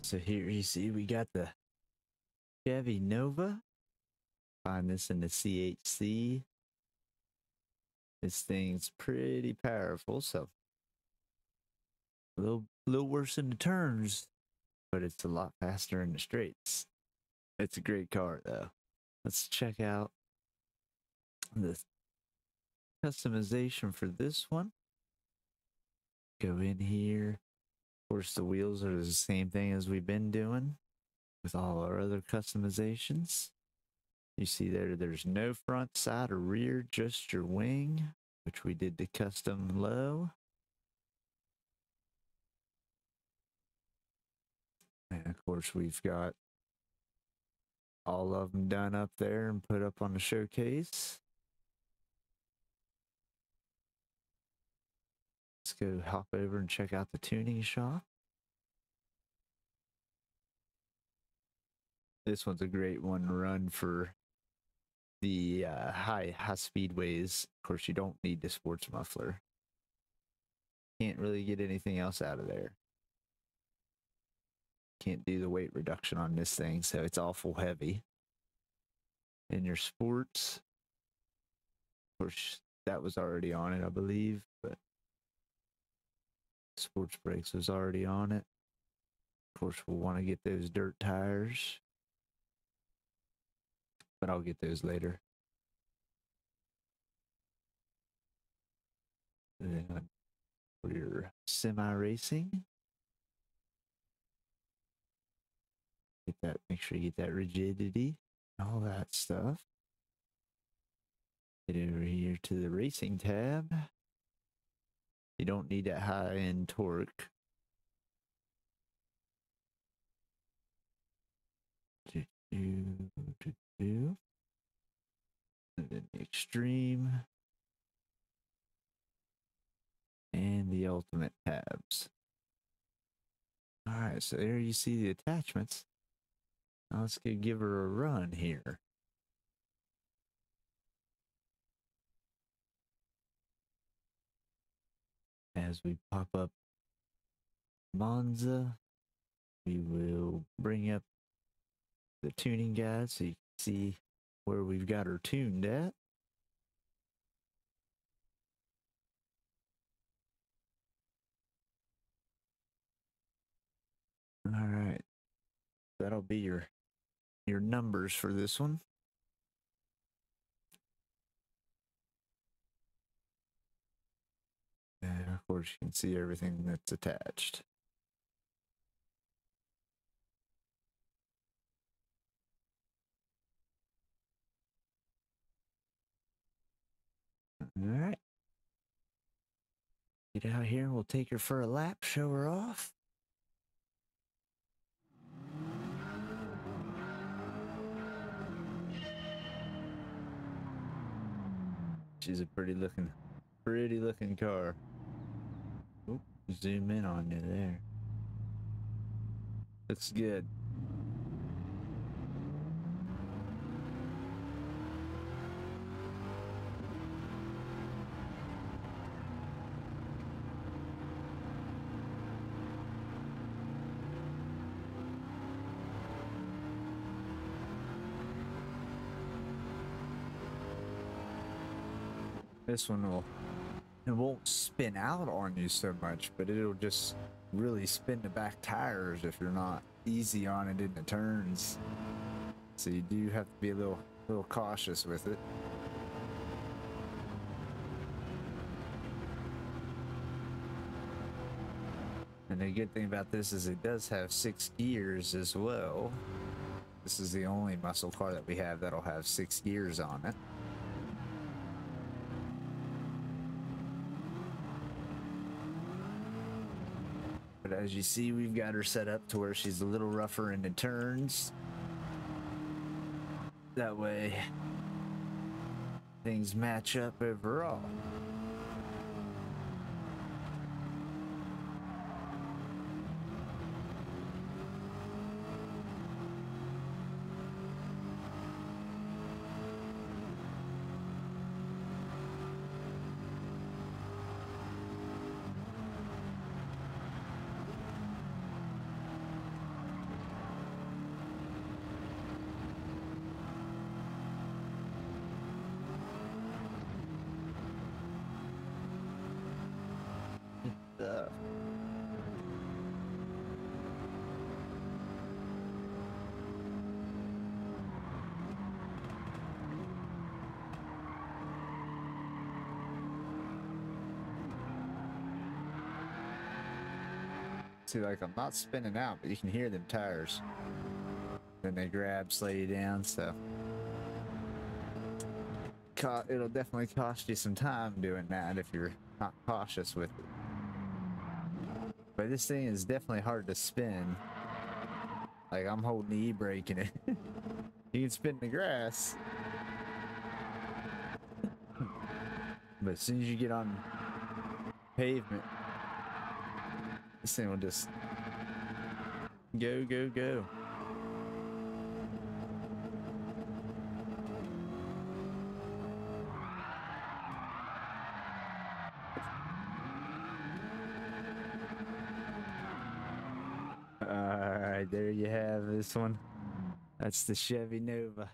so here you see we got the Chevy Nova. Find this in the CHC. This thing's pretty powerful, so a little, little worse in the turns, but it's a lot faster in the straights. It's a great car though. Let's check out the customization for this one. Go in here. Of course, the wheels are the same thing as we've been doing with all our other customizations. You see there, there's no front, side, or rear, just your wing, which we did the custom low. And of course, we've got all of them done up there and put up on the showcase. Go hop over and check out the tuning shop. This one's a great one run for the uh, high high speedways. Of course, you don't need the sports muffler. Can't really get anything else out of there. Can't do the weight reduction on this thing, so it's awful heavy. In your sports, of course, that was already on it, I believe, but sports brakes was already on it. Of course, we'll want to get those dirt tires, but I'll get those later. And for your semi racing, get that, make sure you get that rigidity, all that stuff. Get over here to the racing tab. You don't need that high end torque. Do, do, do, do. And then the extreme. And the ultimate tabs. Alright, so there you see the attachments. Now let's give her a run here. As we pop up Monza, we will bring up the tuning guide so you can see where we've got her tuned at. All right. That'll be your your numbers for this one. And of course you can see everything that's attached. All right. Get out here we'll take her for a lap, show her off. She's a pretty looking, pretty looking car. Zoom in on you there. Looks good. This one will it won't spin out on you so much, but it'll just really spin the back tires if you're not easy on it in the turns. So you do have to be a little little cautious with it. And the good thing about this is it does have six gears as well. This is the only muscle car that we have that'll have six gears on it. But as you see, we've got her set up to where she's a little rougher in the turns. That way, things match up overall. stuff. See, like I'm not spinning out, but you can hear them tires. Then they grab, slow you down, so. It'll definitely cost you some time doing that if you're not cautious with it. But this thing is definitely hard to spin. Like I'm holding the e-brake in it. you can spin the grass. but as soon as you get on pavement, this thing will just go, go, go. There you have this one. That's the Chevy Nova.